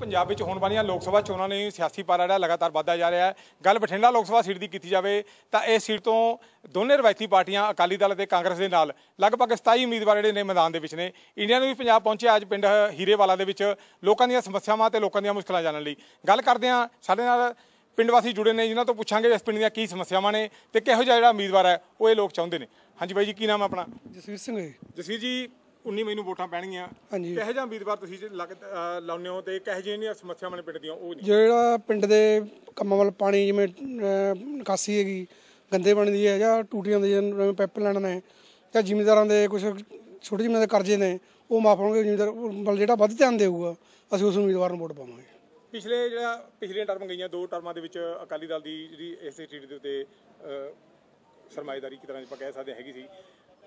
ਪੰਜਾਬ ਵਿੱਚ ਹੋਣ ਵਾਲੀਆਂ ਲੋਕ ਸਭਾ ਚੋਣਾਂ ਨੇ ਸਿਆਸੀ ਪਾਰਾ ਜਿਹੜਾ ਲਗਾਤਾਰ ਵਧਦਾ ਜਾ ਰਿਹਾ ਹੈ। ਗੱਲ ਬਠਿੰਡਾ ਲੋਕ ਸਭਾ ਸੀਟ ਦੀ ਕੀਤੀ ਜਾਵੇ ਤਾਂ ਇਹ ਸੀਟ ਤੋਂ ਦੋਨੇ ਰਵਾਇਤੀ ਪਾਰਟੀਆਂ ਅਕਾਲੀ ਦਲ ਅਤੇ ਕਾਂਗਰਸ ਦੇ ਨਾਲ ਲਗਭਗ 27 ਉਮੀਦਵਾਰ ਜਿਹੜੇ ਨੇ ਮੈਦਾਨ ਦੇ ਵਿੱਚ ਨੇ। ਇੰਡੀਆ ਨੂੰ ਵੀ ਪੰਜਾਬ ਪਹੁੰਚਿਆ ਅੱਜ ਪਿੰਡ ਹੀਰੇਵਾਲਾ ਦੇ ਵਿੱਚ ਲੋਕਾਂ ਦੀਆਂ ਸਮੱਸਿਆਵਾਂ ਤੇ ਲੋਕਾਂ ਦੀਆਂ ਮੁਸ਼ਕਲਾਂ ਜਾਣਨ ਲਈ। ਗੱਲ ਕਰਦੇ ਹਾਂ ਸਾਡੇ ਨਾਲ ਪਿੰਡ ਵਾਸੀ ਜੁੜੇ ਨੇ ਜਿਨ੍ਹਾਂ ਤੋਂ ਪੁੱਛਾਂਗੇ ਇਸ ਪਿੰਡ ਦੀਆਂ ਕੀ ਸਮੱਸਿਆਵਾਂ ਨੇ ਤੇ ਕਿਹੋ ਜਿਹਾ ਜਿਹੜਾ ਉਮੀਦਵਾਰ ਹੈ ਉਹ ਇਹ ਲੋਕ ਚਾਹੁੰਦੇ ਨੇ। ਹਾਂਜੀ ਬਾਈ ਜੀ ਕੀ ਨਾਮ ਹੈ ਆਪਣਾ? ਜਸਵੀਰ ਸਿੰਘ ਹੈ। ਜਸਵੀਰ ਜੀ 19 ਮਈ ਨੂੰ ਵੋਟਾਂ ਪੈਣਗੀਆਂ। ਹਾਂਜੀ। ਕਿਹੋ ਜਿਹਾ ਉਮੀਦਵਾਰ ਤੁਸੀਂ ਜੇ ਲੱਗ ਅਹ ਲਾਉਂਦੇ ਹੋ ਤੇ ਕਿਹੋ ਜਿਹੀਆਂ ਸਮੱਸਿਆਵਾਂ ਨੇ ਪਿੰਡ ਦੀਆਂ? ਉਹ ਨਹੀਂ। ਜਿਹੜਾ ਪਿੰਡ ਦੇ ਕੰਮਾਂ ਵੱਲ ਪਾਣੀ ਜਿਵੇਂ ਅਹ, ਨਿਕਾਸੀ ਹੈਗੀ ਗੰਦੇ ਪਾਣੀ ਦੀ ਹੈ ਜਾਂ ਟੂਟੀਆਂ ਦੇ ਜਿਵੇਂ ਪੈਪ ਲੈਣ ਨੇ ਜਾਂ ਜ਼ਿਮੀਂਦਾਰਾਂ ਦੇ ਕੁਝ ਛੋਟੇ ਜ਼ਿਮੀਂਦਾਰਾਂ ਦੇ ਕਰਜ਼ੇ ਨੇ ਉਹ ਮਾਫ ਹੋਣਗੇ ਜ਼ਿਮੀਂਦਾਰ ਵੱਲ ਜਿਹੜਾ ਵੱਧ ਧਿਆਨ ਦੇਊਗਾ ਅਸੀਂ ਉਸ ਉਮੀਦਵਾਰ ਨੂੰ ਵੋਟ ਪਾਵਾਂਗੇ। ਪਿਛਲੇ ਜਿਹੜਾ ਪਿਛਲੀਆਂ ਟਰਮ ਗਈਆਂ ਦੋ ਟਰਮਾਂ ਦੇ ਵਿੱਚ ਅਕਾਲੀ ਦਲ ਦੀ ਜਿਹੜੀ ਇਸੇ ਸੀਟ ਦੇ ਉੱਤੇ ਅਹ, ਸਰਮਾਏਦਾਰੀ ਤਰ੍ਹਾਂ ਆਪਾਂ ਕਹਿ ਸਕਦੇ ਹੈਗੀ ਸੀ।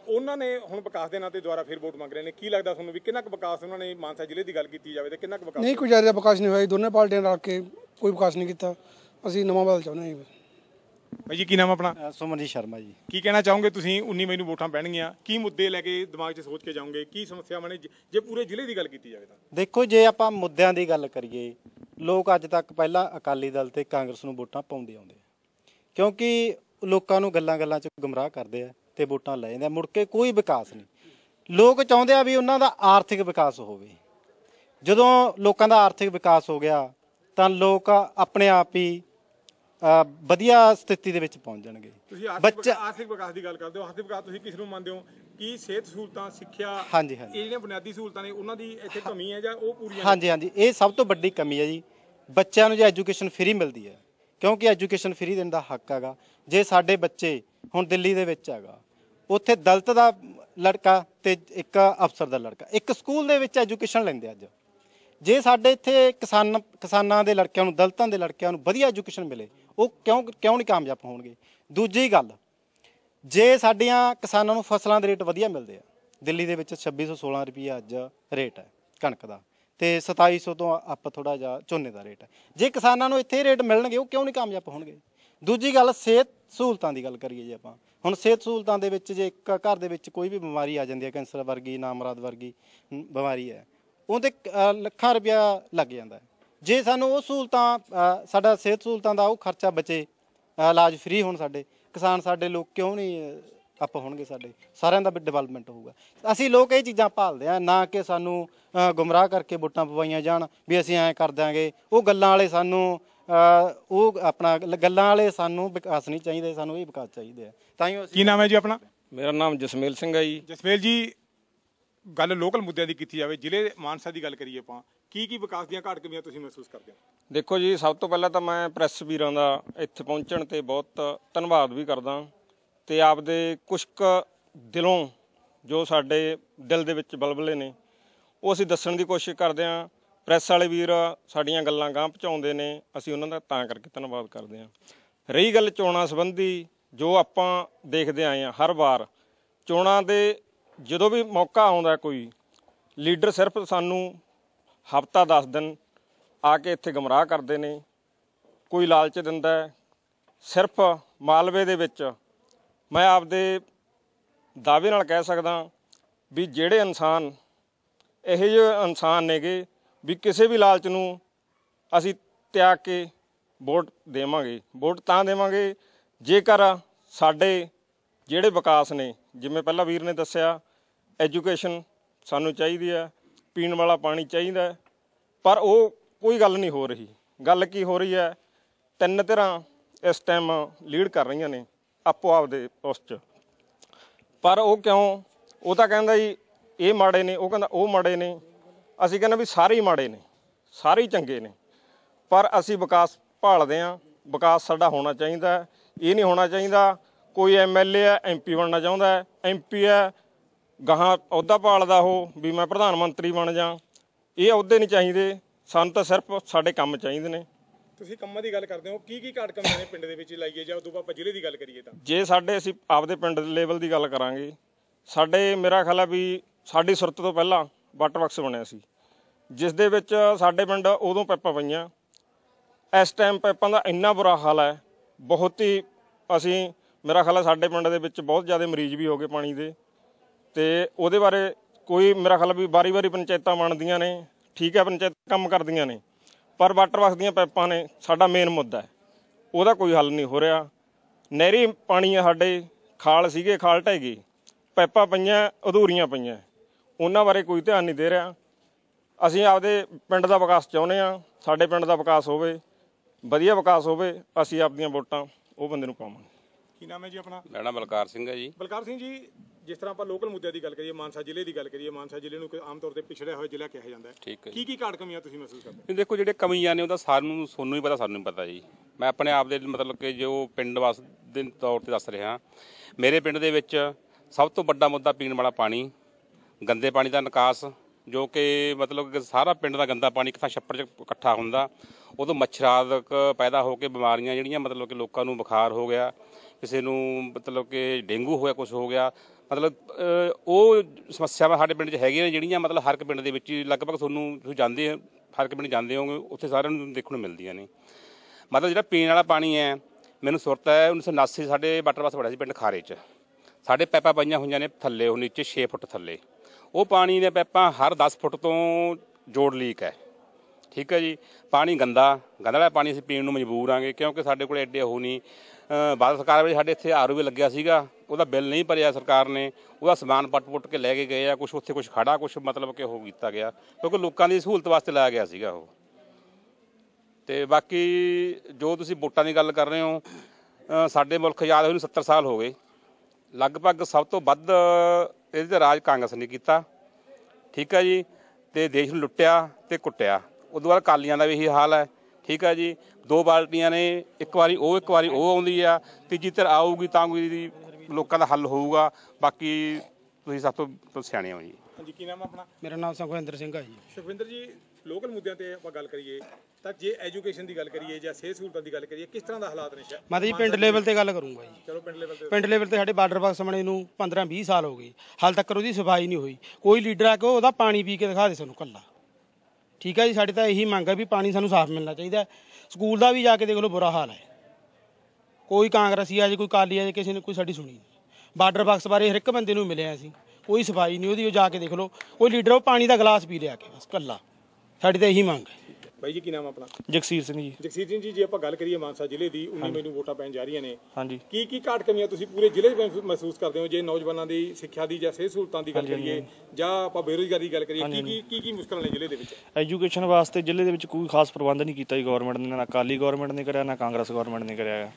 ਉਹਨਾਂ ਨੇ ਹੁਣ ਵਿਕਾਸ ਦੇ ਨਾਂ ਤੇ ਦੁਬਾਰਾ ਫਿਰ ਵੋਟ ਮੰਗ ਰਹੇ ਨੇ। ਕੀ ਲੱਗਦਾ ਤੁਹਾਨੂੰ ਵੀ ਕਿੰਨਾ ਕੁ ਵਿਕਾਸ ਉਹਨਾਂ ਨੇ ਮਾਨਸਾ ਜ਼ਿਲ੍ਹੇ ਦੀ ਗੱਲ ਕੀਤੀ ਜਾਵੇ ਤੇ ਕਿੰਨਾ ਕੁ ਵਿਕਾਸ ਨਹੀਂ ਕੋਈ ਜ਼ਿਆਦਾ ਵਿਕਾਸ ਨਹੀਂ ਹੋਇਆ। ਦੋਨੇ ਪਾਰਟੀਆਂ ਰਲ ਕੇ ਕੋਈ ਵਿਕਾਸ ਨਹੀਂ ਕੀਤਾ। ਅਸੀਂ ਨਵਾਂ ਬਦਲ ਚਾਹੁੰਦੇ ਹਾਂ ਜੀ। ਭਾਈ ਜੀ ਕੀ ਨਾਮ ਆਪਣਾ? ਸੁਮਨਜੀਤ ਸ਼ਰਮਾ ਜੀ। ਕੀ ਕਹਿਣਾ ਚਾਹੋਗੇ ਤੁਸੀਂ? 19 ਮਈ ਨੂੰ ਵੋਟਾਂ ਪੈਣਗੀਆਂ। ਕੀ ਮੁੱਦੇ ਲੈ ਕੇ ਦਿਮਾਗ 'ਚ ਸੋਚ ਕੇ ਜਾਓਗੇ? ਕੀ ਸਮੱਸਿਆਵਾਂ ਨੇ? ਜੇ- ਪੂਰੇ ਜ਼ਿਲ੍ਹੇ ਦੀ ਗੱਲ ਕੀਤੀ ਜਾਵੇ ਤਾਂ। ਦੇਖੋ ਜੇ ਆਪਾਂ ਮੁੱਦਿਆਂ ਦੀ ਗੱਲ ਕਰੀਏ ਲੋਕ ਅੱਜ ਤੱਕ ਪਹਿਲਾਂ ਅਕਾਲੀ ਦਲ ਤੇ ਕਾਂਗਰਸ ਨੂੰ ਵੋਟਾਂ ਪਾਉਂਦੇ ਆਉਂਦੇ। ਕਿਉਂਕਿ ਲੋਕਾਂ ਨੂੰ ਗੱਲਾਂ-ਗੱਲਾਂ 'ਚ ਗੁੰਮਰਾਹ ਕਰਦੇ ਆ। ਤੇ ਵੋਟਾਂ ਲੈ ਜਾਂਦੇ ਮੁੜ ਕੇ ਕੋਈ ਵਿਕਾਸ ਨਹੀਂ। ਲੋਕ ਚਾਹੁੰਦੇ ਆ ਵੀ ਉਹਨਾਂ ਦਾ ਆਰਥਿਕ ਵਿਕਾਸ ਹੋਵੇ। ਜਦੋਂ ਲੋਕਾਂ ਦਾ ਆਰਥਿਕ ਵਿਕਾਸ ਹੋ ਗਿਆ ਤਾਂ ਲੋਕ ਆਪਣੇ ਆਪ ਹੀ ਵਧੀਆ ਸਥਿਤੀ ਦੇ ਵਿੱਚ ਪਹੁੰਚ ਜਾਣਗੇ। ਤੁਸੀਂ ਆਰਥਿਕ ਬੱਚਾ ਵਿਕਾ- ਆਰਥਿਕ ਵਿਕਾਸ ਦੀ ਗੱਲ ਕਰਦੇ ਹੋ। ਆਰਥਿਕ ਵਿਕਾਸ ਤੁਸੀਂ ਕਿਸ ਨੂੰ ਮੰਨਦੇ ਹੋ? ਕੀ ਸਿਹਤ ਸਹੂਲਤਾਂ ਸਿੱਖਿਆ ਹਾਂਜੀ, ਹਾਂਜੀ। ਇਹ ਜਿਹੜੀਆਂ ਬੁਨਿਆਦੀ ਸਹੂਲਤਾਂ ਨੇ ਉਹਨਾਂ ਦੀ ਇੱਥੇ ਕਮੀ ਹੈ ਜਾਂ ਉਹ ਪੂਰੀਆਂ ਨੇ? ਹਾਂਜੀ ਹਾਂਜੀ। ਇਹ ਸਭ ਤੋਂ ਵੱਡੀ ਕਮੀ ਹੈ ਜੀ। ਬੱਚਿਆਂ ਨੂੰ ਜੇ ਐਜੂਕੇਸ਼ਨ ਫ੍ਰੀ ਮਿਲਦੀ ਹੈ ਕਿਉਂਕਿ ਐਜੂਕੇਸ਼ਨ ਫ੍ਰੀ ਦੇਣ ਦਾ ਹੱਕ ਹੈਗਾ। ਜੇ ਸਾਡੇ ਬੱਚੇ ਹੁਣ ਦਿੱਲੀ ਦੇ ਵਿੱਚ ਹੈਗਾ ਉੱਥੇ ਦਲਤ ਦਾ ਲੜਕਾ ਤੇ ਇੱਕ ਅਫਸਰ ਦਾ ਲੜਕਾ। ਇੱਕ ਸਕੂਲ ਦੇ ਵਿੱਚ ਐਜੂਕੇਸ਼ਨ ਲੈਂਦੇ ਅੱਜ। ਜੇ ਸਾਡੇ ਇੱਥੇ ਕਿਸਾਨ, ਕਿਸਾਨਾਂ ਦੇ ਲੜਕਿਆਂ ਨੂੰ, ਦਲਤਾਂ ਦੇ ਲੜਕਿਆਂ ਨੂੰ ਵਧੀਆ ਐਜੂਕੇਸ਼ਨ ਮਿਲੇ, ਉਹ ਕਿਉਂ ਕਿਉਂ ਨਹੀਂ ਕਾਮਯਾਬ ਹੋਣਗੇ? ਦੂਜੀ ਗੱਲ, ਜੇ ਸਾਡੀਆਂ ਕਿਸਾਨਾਂ ਨੂੰ ਫਸਲਾਂ ਦੇ ਰੇਟ ਵਧੀਆ ਮਿਲਦੇ ਆ, ਦਿੱਲੀ ਦੇ ਵਿੱਚ 2616 ਰੁਪਏ ਅੱਜ ਰੇਟ ਹੈ ਕਣਕ ਦਾ ਤੇ 2700 ਤੋਂ ਅੱਪ ਥੋੜਾ ਜਿਹਾ ਝੋਨੇ ਦਾ ਰੇਟ ਹੈ। ਜੇ ਕਿਸਾਨਾਂ ਨੂੰ ਇੱਥੇ ਰੇਟ ਮਿਲਣਗੇ, ਉਹ ਕਿਉਂ ਨਹੀਂ ਕਾਮਯਾਬ ਹੋਣਗੇ? ਦੂਜੀ ਗੱਲ, ਸਿਹਤ ਸਹੂਲਤਾਂ ਦੀ ਗੱਲ ਕਰੀਏ ਜੇ ਆਪਾਂ। ਹੁਣ ਸਿਹਤ ਸਹੂਲਤਾਂ ਦੇ ਵਿੱਚ ਜੇ ਇੱਕ ਘਰ ਦੇ ਵਿੱਚ ਕੋਈ ਵੀ ਬਿਮਾਰੀ ਆ ਜਾਂਦੀ ਹੈ ਕੈਂਸਰ ਵਰਗੀ ਨਾਮਰਾਦ ਵਰਗੀ ਬਿਮਾਰੀ ਹੈ ਉਹਦੇ ਅ, ਲੱਖਾਂ ਰੁਪਇਆ ਲੱਗ ਜਾਂਦਾ ਹੈ। ਜੇ ਸਾਨੂੰ ਉਹ ਸਹੂਲਤਾਂ ਸਾਡਾ ਸਿਹਤ ਸਹੂਲਤਾਂ ਦਾ ਉਹ ਖਰਚਾ ਬਚੇ ਇਲਾਜ ਫ੍ਰੀ ਹੋਣ ਸਾਡੇ ਕਿਸਾਨ ਸਾਡੇ ਲੋਕ ਕਿਉਂ ਨਹੀਂ ਅਪ ਹੋਣਗੇ ਸਾਡੇ ਸਾਰਿਆਂ ਦਾ ਡਿਵੈਲਪਮੈਂਟ ਹੋਊਗਾ। ਅਸੀਂ ਲੋਕ ਇਹ ਚੀਜ਼ਾਂ ਭਾਲਦੇ ਆ ਨਾ ਕਿ ਸਾਨੂੰ ਗੁੰਮਰਾਹ ਕਰਕੇ ਵੋਟਾਂ ਪਵਾਈਆਂ ਜਾਣ ਵੀ ਅਸੀਂ ਐਂ ਕਰ ਦਾਂਗੇ ਉਹ ਗੱਲਾਂ ਵਾਲੇ ਸਾਨੂੰ ਉਹ ਆਪਣਾ ਗੱਲਾਂ ਵਾਲੇ ਸਾਨੂੰ ਵਿਕਾਸ ਨਹੀਂ ਚਾਹੀਦੇ ਸਾਨੂੰ ਇਹ ਵਿਕਾਸ ਚਾਹੀਦੇ ਆ। ਤਾਂ ਹੀ ਅਸੀਂ ਕੀ ਨਾਮ ਹੈ ਜੀ ਆਪਣਾ? ਮੇਰਾ ਨਾਮ ਜਸਮੇਲ ਸਿੰਘ ਹੈ ਜੀ। ਜਸਵੇਲ ਜੀ ਗੱਲ ਲੋਕਲ ਮੁੱਦਿਆਂ ਦੀ ਕੀਤੀ ਜਾਵੇ ਜ਼ਿਲ੍ਹੇ ਮਾਨਸਾ ਦੀ ਗੱਲ ਕਰੀਏ ਆਪਾਂ ਕੀ ਕੀ ਵਿਕਾਸ ਦੀਆਂ ਘਾਟ ਕਮੀਆਂ ਤੁਸੀਂ ਮਹਿਸੂਸ ਕਰਦੇ ਹੋ? ਦੇਖੋ ਜੀ ਸਭ ਤੋਂ ਪਹਿਲਾਂ ਤਾਂ ਮੈਂ ਪ੍ਰੈਸ ਵੀਰਾਂ ਦਾ ਇੱਥੇ ਪਹੁੰਚਣ ਤੇ ਬਹੁਤ ਧੰਨਵਾਦ ਵੀ ਕਰਦਾ। ਤੇ ਆਪਦੇ ਕੁਝ ਕੁ ਦਿਲੋਂ ਜੋ ਸਾਡੇ ਦਿਲ ਦੇ ਵਿੱਚ ਬਲਬਲੇ ਨੇ ਉਹ ਅਸੀਂ ਦੱਸਣ ਦੀ ਕੋਸ਼ਿਸ਼ ਕਰਦੇ ਹਾਂ। ਪ੍ਰੈਸ ਵਾਲੇ ਵੀਰ ਸਾਡੀਆਂ ਗੱਲਾਂ ਗਾਂਹ ਪਹੁੰਚਾਉਂਦੇ ਨੇ, ਅਸੀਂ ਉਹਨਾਂ ਦਾ ਤਾਂ ਕਰਕੇ ਧੰਨਵਾਦ ਕਰਦੇ ਹਾਂ। ਰਹੀ ਗੱਲ ਚੋਣਾਂ ਸੰਬੰਧੀ, ਜੋ ਆਪਾਂ ਦੇਖਦੇ ਆਏ ਹਾਂ ਹਰ ਵਾਰ, ਚੋਣਾਂ ਦੇ ਜਦੋਂ ਵੀ ਮੌਕਾ ਆਉਂਦਾ ਕੋਈ, ਲੀਡਰ ਸਿਰਫ ਸਾਨੂੰ ਹਫਤਾ 10 ਦਿਨ ਆ ਕੇ ਇੱਥੇ ਗਮਰਾਹ ਕਰਦੇ ਨੇ, ਕੋਈ ਲਾਲਚ ਦਿੰਦਾ ਸਿਰਫ ਮਾਲਵੇ ਦੇ ਵਿੱਚ ਮੈਂ ਆਪਦੇ ਦਾਅਵੇ ਨਾਲ ਕਹਿ ਸਕਦਾ ਵੀ ਜਿਹੜੇ ਇਨਸਾਨ, ਇਹੋ ਜਿਹੇ ਇਨਸਾਨ ਨੇਗੇ ਵੀ ਕਿਸੇ ਵੀ ਲਾਲਚ ਨੂੰ ਅਸੀਂ ਤਿਆਗ ਕੇ ਵੋਟ ਦੇਵਾਂਗੇ। ਵੋਟ ਤਾਂ ਦੇਵਾਂਗੇ ਜੇਕਰ ਸਾਡੇ ਜਿਹੜੇ ਵਿਕਾਸ ਨੇ, ਜਿਵੇਂ ਪਹਿਲਾਂ ਵੀਰ ਨੇ ਦੱਸਿਆ, ਐਜੂਕੇਸ਼ਨ ਸਾਨੂੰ ਚਾਹੀਦੀ ਹੈ, ਪੀਣ ਵਾਲਾ ਪਾਣੀ ਚਾਹੀਦਾ ਪਰ ਉਹ ਕੋਈ ਗੱਲ ਨਹੀਂ ਹੋ ਰਹੀ। ਗੱਲ ਕੀ ਹੋ ਰਹੀ ਹੈ, ਤਿੰਨ ਧਿਰਾਂ ਇਸ ਟਾਈਮ ਲੀਡ ਕਰ ਰਹੀਆਂ ਨੇ ਆਪੋ ਆਪ ਦੇ ਉਸ 'ਚ। ਪਰ ਉਹ ਕਿਉਂ? ਉਹ ਤਾਂ ਕਹਿੰਦਾ ਜੀ, ਇਹ ਮਾੜੇ ਨੇ, ਉਹ ਕਹਿੰਦਾ ਉਹ ਮਾੜੇ ਨੇ। ਅਸੀਂ ਕਹਿੰਦੇ ਵੀ ਸਾਰੇ ਹੀ ਮਾੜੇ ਨੇ ਸਾਰੇ ਹੀ ਚੰਗੇ ਨੇ ਪਰ ਅਸੀਂ ਵਿਕਾਸ ਭਾਲਦੇ ਆਂ ਵਿਕਾਸ ਸਾਡਾ ਹੋਣਾ ਚਾਹੀਦਾ ਹੈ। ਇਹ ਨਹੀਂ ਹੋਣਾ ਚਾਹੀਦਾ ਕੋਈ ਐਮਐਲਏ ਹੈ ਐਮਪੀ ਬਣਨਾ ਚਾਹੁੰਦਾ ਹੈ ਐਮਪੀ ਹੈ ਗਾਹਾਂ ਅਹੁਦਾ ਭਾਲਦਾ ਉਹ ਵੀ ਮੈਂ ਪ੍ਰਧਾਨ ਮੰਤਰੀ ਬਣ ਜਾ ਇਹ ਅਹੁਦੇ ਨਹੀਂ ਚਾਹੀਦੇ ਸਾਨੂੰ ਤਾਂ ਸਿਰਫ ਸਾਡੇ ਕੰਮ ਚਾਹੀਦੇ ਨੇ ਤੁਸੀਂ ਕੰਮਾਂ ਦੀ ਗੱਲ ਕਰਦੇ ਹੋ ਕੀ ਕੀ ਘਾਟ ਕਮੀਆਂ ਨੇ ਪਿੰਡ ਦੇ ਵਿੱਚ ਲਾਈਏ ਜਾਂ ਉਦੋਂ ਬਾਅਦ ਆਪਾਂ ਜ਼ਿਲ੍ਹੇ ਦੀ ਗੱਲ ਕਰੀਏ ਤਾਂ ਜੇ ਸਾਡੇ ਅਸੀਂ ਆਪਦੇ ਪਿੰਡ ਦੇ ਲੈਵਲ ਦੀ ਗੱਲ ਕਰਾਂਗੇ ਸਾਡੇ ਮੇਰਾ ਖਿਆਲ ਹੈ ਵੀ ਸਾਡੀ ਸੁਰਤ ਤੋਂ ਪਹਿਲਾਂ ਵਾਟਰ ਬਾਕਸ ਬਣਿਆ ਸੀ ਜਿਸ ਦੇ ਵਿੱਚ ਸਾਡੇ ਪਿੰਡ ਉਦੋਂ ਪੈਪਾਂ ਪਈਆਂ। ਇਸ ਟਾਈਮ ਪੈਪਾਂ ਦਾ ਇੰਨਾ ਬੁਰਾ ਹਾਲ ਹੈ। ਬਹੁਤ ਹੀ ਅਸੀਂ, ਮੇਰਾ ਖਿਆਲ ਹੈ ਸਾਡੇ ਪਿੰਡ ਦੇ ਵਿੱਚ ਬਹੁਤ ਜ਼ਿਆਦਾ ਮਰੀਜ਼ ਵੀ ਹੋ ਗਏ ਪਾਣੀ ਦੇ। ਤੇ ਉਹਦੇ ਬਾਰੇ ਕੋਈ, ਮੇਰਾ ਖਿਆਲ ਵੀ ਵਾਰੀ-ਵਾਰੀ ਪੰਚਾਇਤਾਂ ਬਣਦੀਆਂ ਨੇ, ਠੀਕ ਹੈ ਪੰਚਾਇਤ ਕੰਮ ਕਰਦੀਆਂ ਨੇ, ਪਰ ਵਾਟਰ ਵਰਕਸ ਦੀਆਂ ਪਾਈਪਾਂ ਨੇ ਸਾਡਾ ਮੇਨ ਮੁੱਦਾ ਹੈ। ਉਹਦਾ ਕੋਈ ਹੱਲ ਨਹੀਂ ਹੋ ਰਿਹਾ। ਨਹਿਰੀ ਪਾਣੀ ਆ ਸਾਡੇ, ਖਾਲ ਸੀਗੇ, ਖਾਲ ਢਹਿ ਗਈ ਪਾਈਪਾਂ ਪਈਆਂ, ਅਧੂਰੀਆਂ ਪਈਆਂ। ਉਹਨਾਂ ਬਾਰੇ ਕੋਈ ਧਿਆਨ ਨਹੀਂ ਦੇ ਰਿਹਾ। ਅਸੀਂ ਆਪਦੇ ਪਿੰਡ ਦਾ ਵਿਕਾਸ ਚਾਹੁੰਦੇ ਆ ਸਾਡੇ ਪਿੰਡ ਦਾ ਵਿਕਾਸ ਹੋਵੇ ਵਧੀਆ ਵਿਕਾਸ ਹੋਵੇ ਅਸੀਂ ਆਪਦੀਆਂ ਵੋਟਾਂ ਉਹ ਬੰਦੇ ਨੂੰ ਪਾਵਾਂਗੇ। ਕੀ ਨਾਮ ਹੈ ਜੀ ਆਪਣਾ? ਮੇਰਾ ਨਾਮ ਬਲਕਾਰ ਸਿੰਘ ਹੈ ਜੀ। ਬਲਕਾਰ ਸਿੰਘ ਜੀ ਜਿਸ ਤਰ੍ਹਾਂ ਆਪਾਂ ਲੋਕਲ ਮੁੱਦਿਆਂ ਦੀ ਗੱਲ ਕਰੀਏ ਮਾਨਸਾ ਜ਼ਿਲ੍ਹੇ ਦੀ ਗੱਲ ਕਰੀਏ ਮਾਨਸਾ ਜ਼ਿਲ੍ਹੇ ਨੂੰ ਆਮ ਤੌਰ ਤੇ ਪਿਛੜਿਆ ਹੋਇਆ ਜ਼ਿਲ੍ਹਾ ਕਿਹਾ ਜਾਂਦਾ ਹੈ। ਠੀਕ ਹੈ ਕੀ ਕੀ ਘਾਟ ਕਮੀਆਂ ਤੁਸੀਂ ਮਹਿਸੂਸ ਕਰਦੇ ਹੋ? ਇਹ ਦੇਖੋ ਜਿਹੜੇ ਕਮੀਆਂ ਨੇ ਉਹਦਾ ਸਾਨੂੰ ਤੁਹਾਨੂੰ ਹੀ ਪਤਾ ਸਾਨੂੰ ਨਹੀਂ ਪਤਾ ਜੀ। ਮੈਂ ਆਪਣੇ ਆਪ ਦੇ ਮਤਲਬ ਕਿ ਜੋ ਪਿੰਡ ਵਾਸ ਦੇ ਤੌਰ ਤੇ ਦੱਸ ਰਿਹਾ ਮੇਰੇ ਪਿੰਡ ਦੇ ਵਿੱਚ ਸਭ ਤੋਂ ਵੱਡਾ ਮੁੱਦਾ ਪੀਣ ਵਾਲਾ ਪਾਣੀ ਗੰਦੇ ਪਾਣੀ ਦਾ ਨਿਕਾਸ ਜੋ ਕਿ ਮਤਲਬ ਕਿ ਸਾਰਾ ਪਿੰਡ ਦਾ ਗੰਦਾ ਪਾਣੀ ਇੱਕ ਥਾਂ ਛੱਪੜ 'ਚ ਇਕੱਠਾ ਹੁੰਦਾ। ਉਦੋਂ ਮੱਛਰਾਦਕ ਪੈਦਾ ਹੋ ਕੇ ਬਿਮਾਰੀਆਂ ਜਿਹੜੀਆਂ ਮਤਲਬ ਕਿ ਲੋਕਾਂ ਨੂੰ ਬੁਖਾਰ ਹੋ ਗਿਆ, ਕਿਸੇ ਨੂੰ ਮਤਲਬ ਕਿ ਡੇਂਗੂ ਹੋਇਆ ਕੁਝ ਹੋ ਗਿਆ। ਮਤਲਬ ਉਹ ਸਮੱਸਿਆਵਾਂ ਸਾਡੇ ਪਿੰਡ 'ਚ ਹੈਗੀਆਂ ਨੇ ਜਿਹੜੀਆਂ ਮਤਲਬ ਹਰ ਇੱਕ ਪਿੰਡ ਦੇ ਵਿੱਚ ਹੀ ਲਗਭਗ ਤੁਹਾਨੂੰ ਤੁਸੀਂ ਜਾਂਦੇ ਹੋ, ਹਰ ਇੱਕ ਪਿੰਡ ਜਾਂਦੇ ਹੋਗੇ ਉੱਥੇ ਸਾਰਿਆਂ ਨੂੰ ਦੇਖਣ ਨੂੰ ਮਿਲਦੀਆਂ ਨੇ। ਮਤਲਬ ਜਿਹੜਾ ਪੀਣ ਵਾਲਾ ਪਾਣੀ ਹੈ, ਮੈਨੂੰ ਸੁਰਤ ਹੈ 1979 ਸਾਡੇ ਵਾਟਰ ਪਾਸ ਬੜਿਆ ਸੀ ਪਿੰਡ ਖਾਰੇ 'ਚ। ਸਾਡੇ ਪੈਪਾਂ ਪਈਆਂ ਹੋਈਆਂ ਨੇ ਥੱਲੇ, ਉਹ ਨੀਚੇ 6 ਫੁੱਟ ਥੱਲੇ। ਉਹ ਪਾਣੀ ਦੇ ਪੈਪਾਂ ਹਰ 10 ਫੁੱਟ ਤੋਂ ਜੋੜ ਲੀਕ ਹੈ। ਠੀਕ ਹੈ ਜੀ? ਪਾਣੀ ਗੰਦਾ ਗੰਦਾ ਵਾਲਾ ਪਾਣੀ ਅਸੀਂ ਪੀਣ ਨੂੰ ਮਜਬੂਰ ਆਂਗੇ ਕਿਉਂਕਿ ਸਾਡੇ ਕੋਲ ਐਡੇ ਉਹ ਨਹੀਂ। ਬਾਦਲ ਸਰਕਾਰ ਵੇਲੇ ਸਾਡੇ ਇੱਥੇ ਆਰਓ ਵੀ ਲੱਗਿਆ ਸੀਗਾ, ਉਹਦਾ ਬਿੱਲ ਨਹੀਂ ਭਰਿਆ ਸਰਕਾਰ ਨੇ। ਉਹਦਾ ਸਮਾਨ ਪੱਟ-ਪੁੱਟ ਕੇ ਲੈ ਕੇ ਗਏ ਆ ਕੁਝ ਉੱਥੇ ਕੁਝ ਖੜਾ ਕੁਝ ਮਤਲਬ ਕਿ ਉਹ ਕੀਤਾ ਗਿਆ। ਕਿਉਂਕਿ ਲੋਕਾਂ ਦੀ ਸਹੂਲਤ ਵਾਸਤੇ ਲਾਇਆ ਗਿਆ ਸੀਗਾ ਉਹ। ਤੇ ਬਾਕੀ ਜੋ ਤੁਸੀਂ ਵੋਟਾਂ ਦੀ ਗੱਲ ਕਰ ਰਹੇ ਹੋ ਸਾਡੇ ਮੁਲਕ ਆਜ਼ਾਦ ਹੋਏ ਨੂੰ 70 ਸਾਲ ਹੋ ਗਏ। ਲਗਭਗ ਸਭ ਤੋਂ ਵੱਧ ਇਹਦੇ ਤੇ ਰਾਜ ਕਾਂਗਰਸ ਨੇ ਕੀਤਾ। ਠੀਕ ਹੈ ਜੀ? ਤੇ ਦੇਸ਼ ਨੂੰ ਲੁੱਟਿਆ ਤੇ ਕੁੱਟਿਆ। ਉਦੋਂ ਬਾਅਦ ਕਾਲੀਆਂ ਦਾ ਵੀ ਇਹੀ ਹਾਲ ਹੈ। ਠੀਕ ਹੈ ਜੀ? ਦੋ ਬਾਲਟੀਆਂ ਨੇ ਇੱਕ ਵਾਰੀ ਉਹ ਇੱਕ ਵਾਰੀ ਉਹ ਆਉਂਦੀ ਆ। ਤੀਜੀ ਧਿਰ ਆਊਗੀ ਤਾਂ ਕੋਈ ਲੋਕਾਂ ਦਾ ਹੱਲ ਹੋਊਗਾ। ਬਾਕੀ ਤੁਸੀਂ ਸਭ ਤੋਂ ਸਿਆਣੇ ਹੋ ਜੀ। ਹਾਂਜੀ ਕੀ ਨਾਮ ਹੈ ਆਪਣਾ? ਮੇਰਾ ਨਾਮ ਸੁਖਵਿੰਦਰ ਸਿੰਘ ਆ ਜੀ। ਸੁਖਵਿੰਦਰ ਜੀ ਲੋਕਲ ਮੁੱਦਿਆਂ ਤੇ ਆਪਾਂ ਗੱਲ ਕਰੀਏ। ਤਾਂ ਜੇ ਐਜੂਕੇਸ਼ਨ ਦੀ ਗੱਲ ਕਰੀਏ ਜਾਂ ਸਿਹਤ ਸਹੂਲਤਾਂ ਦੀ ਗੱਲ ਕਰੀਏ ਕਿਸ ਤਰ੍ਹਾਂ ਦਾ ਹਾਲਾਤ ਨੇ ਸ਼ਹਿਰ ਮੈਂ ਤਾਂ ਜੀ ਪਿੰਡ ਲੈਵਲ ਤੇ ਗੱਲ ਕਰੂੰਗਾ ਜੀ। ਚਲੋ ਪਿੰਡ ਲੈਵਲ ਤੇ ਪਿੰਡ ਲੈਵਲ ਤੇ ਸਾਡੇ ਬਾਰਡਰ ਬਾਕਸ ਬਣੇ ਨੂੰ 15 20 ਸਾਲ ਹੋ ਗਏ। ਹਾਲ ਤੱਕ ਉਹਦੀ ਸਫ਼ਾਈ ਨਹੀਂ ਹੋਈ। ਕੋਈ ਲੀਡਰ ਆ ਕੇ ਉਹਦਾ ਪਾਣੀ ਪੀ ਕੇ ਦਿਖਾ ਦੇ ਸਾਨੂੰ ਕੱਲਾ। ਠੀਕ ਹੈ ਜੀ ਸਾਡੀ ਤਾਂ ਇਹੀ ਮੰਗ ਹੈ ਵੀ ਪਾਣੀ ਸਾਨੂੰ ਸਾਫ਼ ਮਿਲਣਾ ਚਾਹੀਦਾ। ਸਕੂਲ ਦਾ ਵੀ ਜਾ ਕੇ ਦੇਖ ਲਓ ਬੁਰਾ ਹਾਲ ਹੈ। ਕੋਈ ਕਾਂਗਰਸੀ ਆ ਜੀ ਕੋਈ ਕਾਲੀ ਆ ਜੀ ਕਿਸੇ ਨੇ ਕੋਈ ਸਾਡੀ ਸੁਣੀ ਨਹੀਂ। ਬਾਰਡਰ ਬਾਕਸ ਬਾਰੇ ਹਰ ਇੱਕ ਬੰਦੇ ਨੂੰ ਮਿਲਿਆ ਅਸੀਂ। ਕੋਈ ਸਫ਼ਾਈ ਨਹੀਂ ਉਹਦੀ ਉਹ ਜਾ ਕੇ ਦੇਖ ਲਓ। ਕੋਈ ਲੀਡਰ ਉਹ ਪਾਣੀ ਦਾ ਗਲਾਸ ਪੀ ਲਿਆ ਕੇ ਬਸ ਕੱਲਾ। ਸਾਡੀ ਤਾਂ ਇਹੀ ਮੰਗ ਹੈ। ਬਾਈ ਜੀ ਕੀ ਨਾਮ ਆਪਣਾ? ਜਗਸੀਰ ਸਿੰਘ ਜੀ। ਜਗਸੀਰ ਸਿੰਘ ਜੀ ਜੇ ਆਪਾਂ ਗੱਲ ਕਰੀਏ ਮਾਨਸਾ ਜ਼ਿਲ੍ਹੇ ਦੀ 19 ਮਈ ਨੂੰ ਵੋਟਾਂ ਪੈਣ ਜਾ ਰਹੀਆਂ ਨੇ। ਹਾਂਜੀ। ਕੀ ਕੀ ਘਾਟ ਕਮੀਆਂ ਤੁਸੀਂ ਪੂਰੇ ਜ਼ਿਲ੍ਹੇ 'ਚ ਮਹਿਸੂ- ਮਹਿਸੂਸ ਕਰਦੇ ਹੋ ਜੇ ਨੌਜਵਾਨਾਂ ਦੀ ਸਿੱਖਿਆ ਦੀ ਜਾਂ ਸਿਹਤ ਸਹੂਲਤਾਂ ਦੀ ਗੱਲ ਕਰੀਏ ਜਾਂ ਆਪਾਂ ਬੇਰੋਜ਼ਗਾਰੀ ਦੀ ਗੱਲ ਕਰੀਏ ਕੀ ਕੀ ਕੀ ਕੀ ਮੁਸ਼ਕਲਾਂ ਨੇ ਜ਼ਿਲ੍ਹੇ ਦੇ ਵਿੱਚ? ਐਜੂਕੇਸ਼ਨ ਵਾਸਤੇ ਜ਼ਿਲ੍ਹੇ ਦੇ ਵਿੱਚ ਕੋਈ ਖਾਸ ਪ੍ਰਬੰਧ ਨਹੀਂ ਕੀਤਾ ਜੀ ਗਵਰਨਮੈਂਟ ਨੇ ਨਾ ਅਕਾਲੀ ਗਵਰਨਮੈਂਟ ਨੇ ਕਰਿਆ ਨਾ ਕਾਂਗਰਸ ਗਵਰਨਮੈਂਟ ਨੇ ਕਰਿਆ।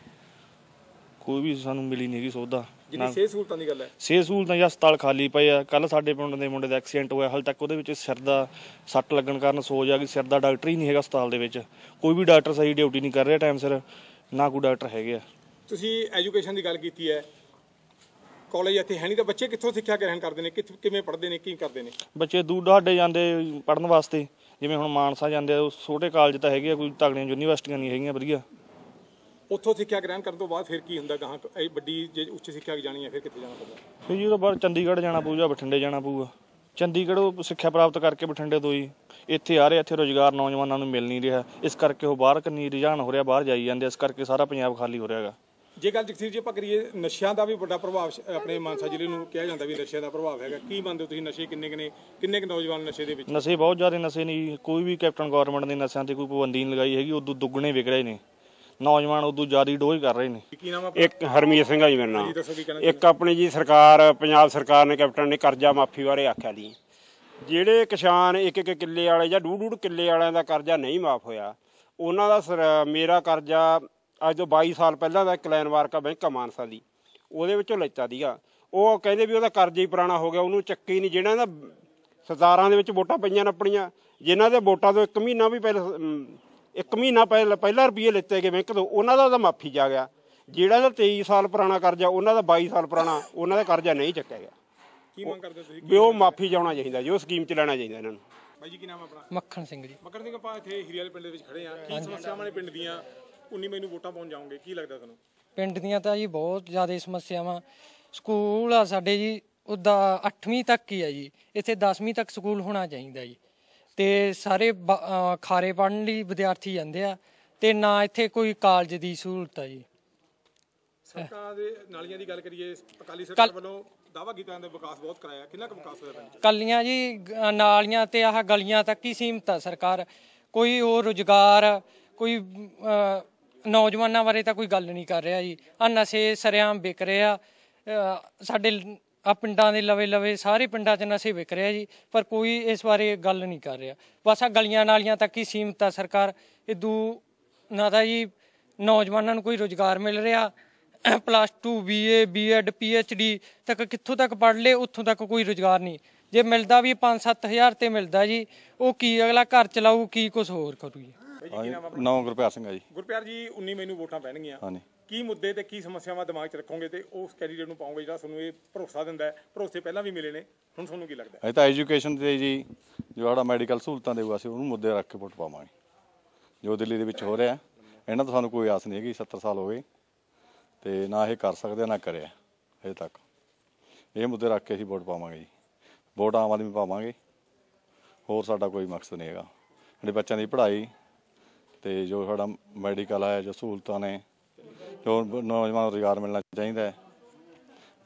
ਕੋਈ ਵੀ ਸਾਨੂੰ ਮਿਲੀ ਨਹੀਂ ਹੈਗੀ ਸੌਦਾ ਜਿਹੜੀ ਸਿਹਤ ਸਹੂਲਤਾਂ ਦੀ ਗੱਲ ਹੈ। ਸਿਹਤ ਸਹੂਲਤਾਂ ਜਾਂ ਹਸਪਤਾਲ ਖਾਲੀ ਪਏ ਆ। ਕੱਲ ਸਾਡੇ ਪਿੰਡ ਦੇ ਮੁੰਡੇ ਦਾ ਐਕਸੀਡੈਂਟ ਹੋਇਆ। ਹਾਲ ਤੱਕ ਉਹਦੇ ਵਿੱਚ ਸਿਰ ਦਾ ਸੱਟ ਲੱਗਣ ਕਾਰਨ ਸੋਜ ਆ ਗਈ। ਸਿਰ ਦਾ ਡਾਕਟਰ ਹੀ ਨਹੀਂ ਹੈਗਾ ਹਸਪਤਾਲ ਦੇ ਵਿੱਚ। ਕੋਈ ਵੀ ਡਾਕਟਰ ਸਹੀ ਡਿਊਟੀ ਨਹੀਂ ਕਰ ਰਿਹਾ ਟਾਈਮ ਸਿਰ। ਨਾ ਕੋਈ ਡਾਕਟਰ ਹੈਗੇ ਆ। ਤੁਸੀਂ ਐਜੂਕੇਸ਼ਨ ਦੀ ਗੱਲ ਕੀਤੀ ਹੈ। ਕਾਲਜ ਇੱਥੇ ਹੈ ਨਹੀਂ ਤਾਂ ਬੱਚੇ ਕਿੱਥੋਂ ਸਿੱਖਿਆ ਗ੍ਰਹਿਣ ਕਰਦੇ ਨੇ? ਕਿੱਥ- ਕਿਵੇਂ ਪੜ੍ਹਦੇ ਨੇ? ਕੀ ਕਰਦੇ ਨੇ? ਬੱਚੇ ਦੂਰ ਦਹਾਡੇ ਜਾਂਦੇ ਪੜਨ ਵਾਸਤੇ। ਜਿਵੇਂ ਹੁਣ ਮਾਨਸਾ ਜਾਂਦੇ ਆ ਉਹ ਛੋਟੇ ਕਾਲਜ ਤਾਂ ਹੈਗੇ ਆ ਕੋਈ ਤਗੜੀਆਂ ਯੂਨੀਵਰਸਿਟੀਆਂ ਨਹੀਂ ਹੈਗੀਆਂ ਵਧੀਆ। ਉੱਥੋਂ ਸਿੱਖਿਆ ਗ੍ਰਹਿਣ ਕਰਨ ਤੋਂ ਬਾਅਦ ਫਿਰ ਕੀ ਹੁੰਦਾ ਗਾਹਾਂ ਇਹ ਵੱਡੀ ਜੇ ਉੱਚ ਸਿੱਖਿਆ ਜਾਣੀ ਹੈ ਫਿਰ ਕਿੱਥੇ ਜਾਣਾ ਪੈਂਦਾ ਫਿਰ ਜੀ ਉਹ ਤੋਂ ਬਾਅਦ ਚੰਡੀਗੜ੍ਹ ਜਾਣਾ ਪਊ ਜਾਂ ਬਠਿੰਡੇ ਜਾਣਾ ਪਊਗਾ। ਚੰਡੀਗੜ੍ਹ ਸਿੱਖਿਆ ਪ੍ਰਾਪਤ ਕਰਕੇ ਬਠਿੰਡੇ ਤੋਂ ਹੀ ਇੱਥੇ ਆ ਰਹੇ ਇੱਥੇ ਰੋਜ਼ਗਾਰ ਨੌਜਵਾਨਾਂ ਨੂੰ ਮਿਲ ਨਹੀਂ ਰਿਹਾ। ਇਸ ਕਰਕੇ ਉਹ ਬਾਹਰ ਕੰਨੀ ਰੁਝਾਨ ਹੋ ਰਿਹਾ ਬਾਹਰ ਜਾਈ ਜਾਂਦੇ ਇਸ ਕਰਕੇ ਸਾਰਾ ਪੰਜਾਬ ਖਾਲੀ ਹੋ ਰਿਹਾ ਹੈਗਾ। ਜੇ ਗੱਲ ਜਗਸੀਰ ਜੀ ਆਪਾਂ ਕਰੀਏ ਨਸ਼ਿਆਂ ਦਾ ਵੀ ਵੱਡਾ ਪ੍ਰਭਾਵ ਆਪਣੇ ਮਾਨਸਾ ਜ਼ਿਲ੍ਹੇ ਨੂੰ ਕਿਹਾ ਜਾਂਦਾ ਵੀ ਨਸ਼ਿਆਂ ਦਾ ਪ੍ਰਭਾਵ ਹੈਗਾ। ਕੀ ਮੰਨਦੇ ਹੋ ਤੁਸੀਂ ਨਸ਼ੇ ਕਿੰਨੇ ਕਿੰਨੇ ਕਿੰਨੇ ਕੁ ਨੌਜਵਾਨ ਨਸ਼ੇ ਦੇ ਵਿੱਚ? ਨਸ਼ੇ ਬਹੁਤ ਜ਼ਿਆਦਾ ਨਸ਼ੇ ਨਹੀਂ ਕੋਈ ਵੀ ਕੈਪਟਨ ਗਵਰਨਮੈਂਟ ਨੇ ਨਸ਼ਿਆਂ ਤੇ ਕੋਈ ਪਾਬੰਦੀ ਨਹੀਂ ਲਗਾਈ ਹੈਗੀ ਉਦੋਂ ਦੁੱਗਣੇ ਵਿਕ ਰਹੇ ਨੇ। ਨੌਜਵਾਨ ਉਦੋਂ ਜ਼ਿਆਦਾ ਡੋਜ਼ ਕਰ ਰਹੇ ਨੇ। ਕੀ ਨਾਮ ਆ ਇੱਕ ਹਰਮੀਤ ਸਿੰਘ ਆ ਜੀ ਮੇਰਾ ਨਾਮ ਜੀ ਦੱਸੋ ਕੀ ਕਹਿਣਾ ਇੱਕ ਆਪਣੀ ਜੀ ਸਰਕਾਰ ਪੰਜਾਬ ਸਰਕਾਰ ਨੇ ਕੈਪਟਨ ਨੇ ਕਰਜ਼ਾ ਮਾਫੀ ਬਾਰੇ ਆਖਿਆ ਜੀ। ਜਿਹੜੇ ਕਿਸਾਨ ਇੱਕ ਇੱਕ ਕਿੱਲੇ ਵਾਲੇ ਜਾਂ ਡੂਢ ਡੂਢ ਕਿੱਲੇ ਵਾਲਿਆਂ ਦਾ ਕਰਜ਼ਾ ਨਹੀਂ ਮਾਫ ਹੋਇਆ ਉਹਨਾਂ ਦਾ ਸਰ- ਮੇਰਾ ਕਰਜ਼ਾ ਅੱਜ ਤੋਂ 22 ਸਾਲ ਪਹਿਲਾਂ ਦਾ ਇੱਕ ਲੈਂਡਮਾਰਕ ਆ ਬੈਂਕ ਆ ਮਾਨਸਾ ਦੀ ਉਹਦੇ ਵਿੱਚੋਂ ਲੈਤਾ ਦੀਗਾ ਉਹ ਕਹਿੰਦੇ ਵੀ ਉਹਦਾ ਕਰਜ਼ਾ ਹੀ ਪੁਰਾਣਾ ਹੋ ਗਿਆ ਉਹਨੂੰ ਚੱਕੇ ਹੀ ਨਹੀਂ। ਜਿਹੜਾ ਦਾ ਸਰਦਾਰਾਂ ਦੇ ਵਿੱਚ ਵੋਟਾਂ ਪਈਆਂ ਨੇ ਆਪਣੀਆਂ ਜਿਨ੍ਹਾਂ ਦੇ ਵੋਟਾਂ ਤੋਂ ਇੱਕ ਮਹੀਨਾ ਵੀ ਪਹਿਲਾਂ ਇੱਕ ਮਹੀਨਾ ਪਹਿਲਾਂ ਪਹਿਲਾਂ ਰੁਪਏ ਲਿੱਤੇ ਗਏ ਬੈਂਕ ਤੋਂ ਉਹਨਾਂ ਦਾ ਉਹਦਾ ਮਾਫੀ ਜਾ ਗਿਆ। ਜਿਹੜਾ ਦਾ 23 ਸਾਲ ਪੁਰਾਣਾ ਕਰਜ਼ਾ ਉਹਨਾਂ ਦਾ 22 ਸਾਲ ਪੁਰਾਣਾ ਉਹਨਾਂ ਦਾ ਕਰਜ਼ਾ ਨਹੀਂ ਚੱਕਿਆ ਗਿਆ। ਕੀ ਮੰਗ ਕਰਦੇ ਤੁਸੀਂ? ਵੀ ਉਹ ਮਾਫੀ ਜਾਣਾ ਚਾਹੀਦਾ ਜੀ ਉਹ ਸਕੀਮ ਚ ਲੈਣਾ ਚਾਹੀਦਾ ਇਹਨਾਂ ਨੂੰ। ਬਾਈ ਜੀ ਕੀ ਨਾਮ ਆਪਣਾ? ਮੱਖਣ ਸਿੰਘ ਜੀ। ਮਕਰ ਸਿੰਘ ਆਪਾਂ ਇੱਥੇ ਹੀਰੇ ਵਾਲੇ ਪਿੰਡ ਦੇ ਵਿੱਚ ਖੜੇ ਆ ਕੀ ਸਮੱਸਿਆਵਾਂ ਨੇ ਪਿੰਡ ਦੀਆਂ? 19 ਮਈ ਨੂੰ ਵੋਟਾਂ ਪਾਉਣ ਜਾਓਗੇ ਕੀ ਲੱਗਦਾ ਤੁਹਾਨੂੰ? ਪਿੰਡ ਦੀਆਂ ਤਾਂ ਜੀ ਬਹੁਤ ਜ਼ਿਆਦਾ ਸਮੱਸਿਆਵਾਂ। ਸਕੂਲ ਆ ਸਾਡੇ ਜੀ ਉਹਦਾ 8ਵੀਂ ਤੱਕ ਹੀ ਆ ਜੀ। ਇੱਥੇ 10ਵੀਂ ਤੱਕ ਸਕੂਲ ਹੋਣਾ ਚਾਹੀਦਾ ਜੀ। ਤੇ ਸਾਰੇ ਖਾਰੇ ਪੜਨ ਲਈ ਵਿਦਿਆਰਥੀ ਜਾਂਦੇ ਆ ਤੇ ਨਾ ਇੱਥੇ ਕੋਈ ਕਾਲਜ ਦੀ ਸਹੂਲਤ ਆ ਜੀ। ਸੜਕਾਂ ਦੇ ਨਾਲੀਆਂ ਦੀ ਗੱਲ ਕਰੀਏ ਅਕਾਲੀ ਸਰਕਾਰ ਵੱਲੋਂ ਦਾਵਾ ਕੀਤਾ ਜਾਂਦਾ ਵਿਕਾਸ ਬਹੁਤ ਕਰਾਇਆ। ਕਿੰਨਾ ਕੁ ਵਿਕਾਸ ਹੋਇਆ ਪਿੰਡ ਕੱਲੀਆਂ ਜੀ ਨਾਲੀਆਂ ਤੇ ਆਹ ਗਲੀਆਂ ਤੱਕ ਹੀ ਸੀਮਤ ਆ ਸਰਕਾਰ। ਕੋਈ ਹੋਰ ਰੁਜ਼ਗਾਰ ਕੋਈ ਨੌਜਵਾਨਾਂ ਬਾਰੇ ਤਾਂ ਕੋਈ ਗੱਲ ਨਹੀਂ ਕਰ ਰਿਹਾ ਜੀ। ਆ ਨਸ਼ੇ ਸਰਿਆਮ ਵਿਕ ਰਿਹਾ ਸਾਡੇ ਆ ਪਿੰਡਾਂ ਦੇ ਲਵੇ ਲਵੇ ਸਾਰੇ ਪਿੰਡਾਂ 'ਚ ਨਸ਼ੇ ਵਿਕ ਰਿਹਾ ਜੀ ਪਰ ਕੋਈ ਇਸ ਬਾਰੇ ਗੱਲ ਨਹੀਂ ਕਰ ਰਿਹਾ। ਬਸ ਆ ਗਲੀਆਂ ਨਾਲੀਆਂ ਤੱਕ ਹੀ ਸੀਮਤ ਆ ਸਰਕਾਰ। ਇਦੂ ਨਾ ਤਾਂ ਜੀ ਨੌਜਵਾਨਾਂ ਨੂੰ ਕੋਈ ਰੁਜ਼ਗਾਰ ਮਿਲ ਰਿਹਾ। ਪਲੱਸ 2 ਬੀਏ ਬੀਐਡ ਪੀਐਚਡੀ ਤੱਕ ਕਿੱਥੋਂ ਤੱਕ ਪੜ੍ਹ ਲੇ ਉੱਥੋਂ ਤੱਕ ਕੋਈ ਰੁਜ਼ਗਾਰ ਨਹੀਂ। ਜੇ ਮਿਲਦਾ ਵੀ 5-7000 ਤੇ ਮਿਲਦਾ ਜੀ ਉਹ ਕੀ ਅਗਲਾ ਘਰ ਚਲਾਊ ਕੀ ਕੁਝ ਹੋਰ ਕਰੂ ਜੀ ਨੌ ਗੁਰਪਿਆਰ ਸਿੰਘ ਆ ਜੀ। ਗੁਰਪਿਆਰ ਜੀ 19 ਮਈ ਨੂੰ ਵੋਟਾਂ ਪੈਣਗੀਆਂ। ਹਾਂਜੀ। ਕੀ ਮੁੱਦੇ ਤੇ ਕੀ ਸਮੱਸਿਆਵਾਂ ਦਿਮਾਗ 'ਚ ਰੱਖੋਗੇ ਤੇ ਉਸ ਕੈਂਡੀਡੇਟ ਨੂੰ ਪਾਉਂਗੇ ਜਿਹੜਾ ਤੁਹਾਨੂੰ ਇਹ ਭਰੋਸਾ ਦਿੰਦਾ ਹੈ ਭਰੋਸੇ ਪਹਿਲਾਂ ਵੀ ਮਿਲੇ ਨੇ ਹੁਣ ਤੁਹਾਨੂੰ ਕੀ ਲੱਗਦਾ ਹੈ? ਅਸੀਂ ਤਾਂ ਐਜੂਕੇਸ਼ਨ ਤੇ ਜੀ ਜੋ ਸਾਡਾ ਮੈਡੀਕਲ ਸਹੂਲਤਾਂ ਦੇਊਗਾ ਅਸੀਂ ਉਹਨੂੰ ਮੁੱਦੇ ਰੱਖ ਕੇ ਵੋਟ ਪਾਵਾਂਗੇ। ਜੋ ਦਿੱਲੀ ਦੇ ਵਿੱਚ ਹੋ ਰਿਹਾ ਇਹਨਾਂ ਤੋਂ ਸਾਨੂੰ ਕੋਈ ਆਸ ਨਹੀਂ ਹੈਗੀ 70 ਸਾਲ ਹੋ ਗਏ ਤੇ ਨਾ ਇਹ ਕਰ ਸਕਦੇ ਆ, ਨਾ ਕਰਿਆ ਹਜੇ ਤੱਕ। ਇਹ ਮੁੱਦੇ ਰੱਖ ਕੇ ਅਸੀਂ ਵੋਟ ਪਾਵਾਂਗੇ ਜੀ। ਵੋਟ ਆਮ ਆਦਮੀ ਪਾਵਾਂਗੇ ਹੋਰ ਸਾਡਾ ਕੋਈ ਮਕਸਦ ਨਹੀਂ ਹੈਗਾ। ਸਾਡੇ ਬੱਚਿਆਂ ਦੀ ਪੜ੍ਹਾਈ ਤੇ ਜੋ ਸਾਡਾ ਮੈਡੀਕਲ ਹੈ ਜੋ ਸਹੂਲਤਾਂ ਨੇ ਜੋ ਨੌਜਵਾਨਾਂ ਨੂੰ ਰੁਜ਼ਗਾਰ ਮਿਲਣਾ ਚਾਹੀਦਾ ਹੈ।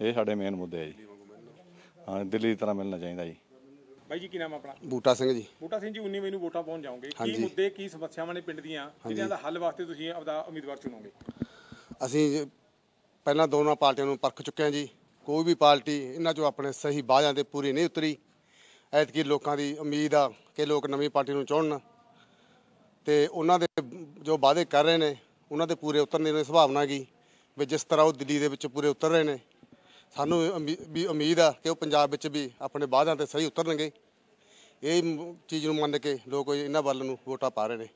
ਇਹ ਸਾਡੇ ਮੇਨ ਮੁੱਦੇ ਆ ਜੀ। ਹਾਂ ਦਿੱਲੀ ਦੀ ਤਰ੍ਹਾਂ ਮਿਲਣਾ ਚਾਹੀਦਾ ਜੀ। ਬਾਈ ਜੀ ਕੀ ਨਾਮ ਹੈ ਆਪਣਾ? ਬੂਟਾ ਸਿੰਘ ਜੀ। ਬੂਟਾ ਸਿੰਘ ਜੀ 19 ਮਈ ਨੂੰ ਵੋਟਾਂ ਪਾਉਣ ਜਾਓਗੇ। ਕੀ ਹਾਂਜੀ। ਮੁੱਦੇ ਕੀ ਸਮੱਸਿਆਵਾਂ ਨੇ ਪਿੰਡ ਦੀਆਂ? ਜਿਹਨਾਂ ਦਾ ਹੱਲ ਵਾਸਤੇ ਤੁਸੀਂ ਆਪਦਾ ਉਮੀਦਵਾਰ ਚੁਣੋਗੇ? ਅਸੀਂ ਜੀ ਪਹਿਲਾਂ ਦੋਨਾਂ ਪਾਰਟੀਆਂ ਨੂੰ ਪਰਖ ਚੁੱਕੇ ਹਾਂ ਜੀ। ਕੋਈ ਵੀ ਪਾਰਟੀ ਇਹਨਾਂ ਚੋਂ ਆਪਣੇ ਸਹੀ ਵਾਅਦਿਆਂ ਤੇ ਪੂਰੀ ਨਹੀਂ ਉਤਰੀ। ਐਤਕੀ ਲੋਕਾਂ ਦੀ ਉਮੀਦ ਆ ਕਿ ਲੋਕ ਨਵੀਂ ਪਾਰਟੀ ਨੂੰ ਚੁਣਨ। ਤੇ ਉਹਨਾਂ ਦੇ ਜੋ ਵਾਅਦੇ ਕਰ ਰਹੇ ਨੇ ਉਹਨਾਂ ਦੇ ਪੂਰੇ ਉਤਰਨੇ ਦੀ ਸੰਭਾਵਨਾ ਹੈਗੀ ਵੀ ਜਿਸ ਤਰ੍ਹਾਂ ਉਹ ਦਿੱਲੀ ਦੇ ਵਿੱਚ ਪੂਰੇ ਉਤਰ ਰਹੇ ਨੇ, ਸਾਨੂੰ ਵੀ ਉਮੀਦ ਆ ਕਿ ਉਹ ਪੰਜਾਬ ਵਿੱਚ ਵੀ ਆਪਣੇ ਵਾਅਦਿਆਂ ਤੇ ਸਹੀ ਉਤਰਨਗੇ। ਇਹ ਚੀਜ਼ ਨੂੰ ਮੰਨ ਕੇ ਲੋਕ ਇਹਨਾਂ ਵੱਲ ਨੂੰ ਵੋਟਾਂ ਪਾ ਰਹੇ ਨੇ।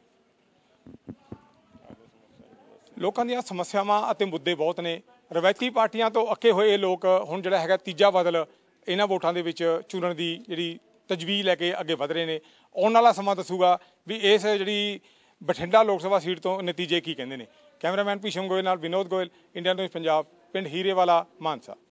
ਲੋਕਾਂ ਦੀਆਂ ਸਮੱਸਿਆਵਾਂ ਅਤੇ ਮੁੱਦੇ ਬਹੁਤ ਨੇ। ਰਵਾਇਤੀ ਪਾਰਟੀਆਂ ਤੋਂ ਅੱਕੇ ਹੋਏ ਇਹ ਲੋਕ ਹੁਣ ਜਿਹੜਾ ਹੈਗਾ ਤੀਜਾ ਬਦਲ ਇਹਨਾਂ ਵੋਟਾਂ ਦੇ ਵਿੱਚ ਚੁਣਨ ਦੀ ਜਿਹੜੀ ਤਜਵੀਜ਼ ਲੈ ਕੇ ਅੱਗੇ ਵਧ ਰਹੇ ਨੇ। ਆਉਣ ਵਾਲਾ ਸਮਾਂ ਦੱਸੂਗਾ ਵੀ ਇਸ ਜਿਹੜੀ ਬਠਿੰਡਾ ਲੋਕ ਸਭਾ ਸੀਟ ਤੋਂ ਨਤੀਜੇ ਕੀ ਕਹਿੰਦੇ ਨੇ? ਕੈਮਰਾਮੈਨ ਭੀਸ਼ਮ ਗੋਇਲ ਨਾਲ ਵਿਨੋਦ ਗੋਇਲ, ਇੰਡੀਆ ਨਿਊਜ਼ ਪੰਜਾਬ, ਪਿੰਡ ਹੀਰੇਵਾਲਾ, ਮਾਨਸਾ।